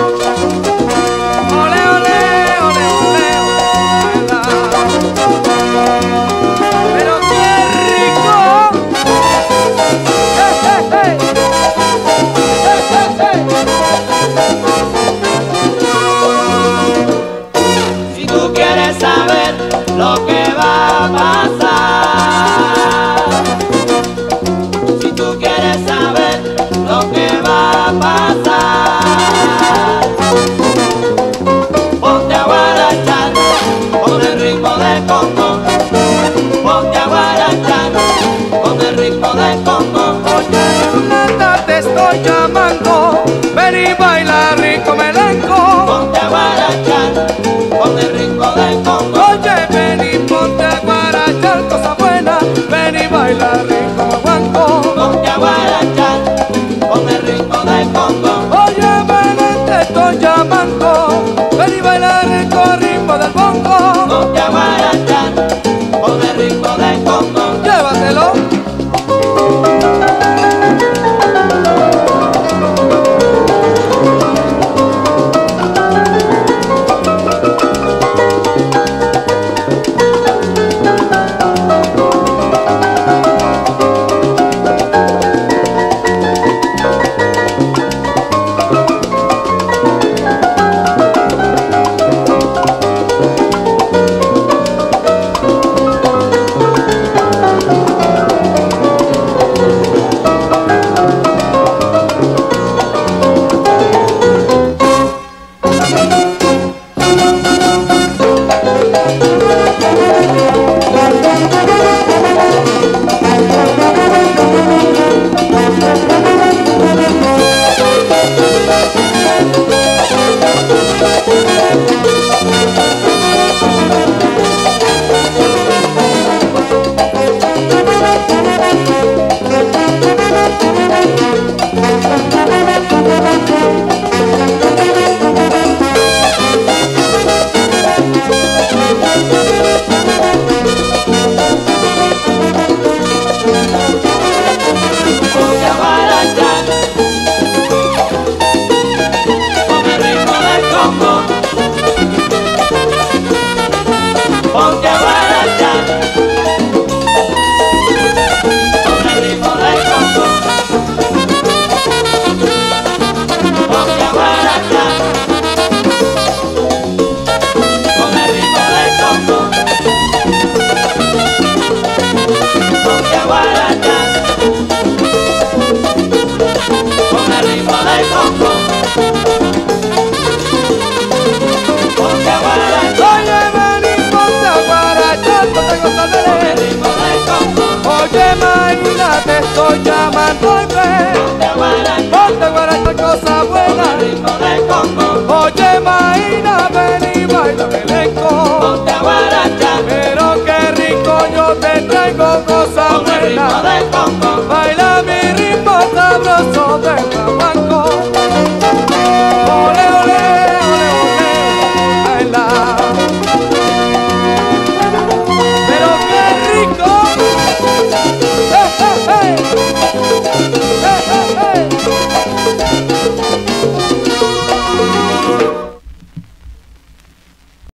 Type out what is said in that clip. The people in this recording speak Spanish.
O león leo de hueva pero qué rico. Si tú quieres saber lo que va a pasar. Si tú quieres saber lo que va a pasar. como, ponte a guarachar con el ritmo de como. Oye, una tarde estoy llamando. te estoy llamando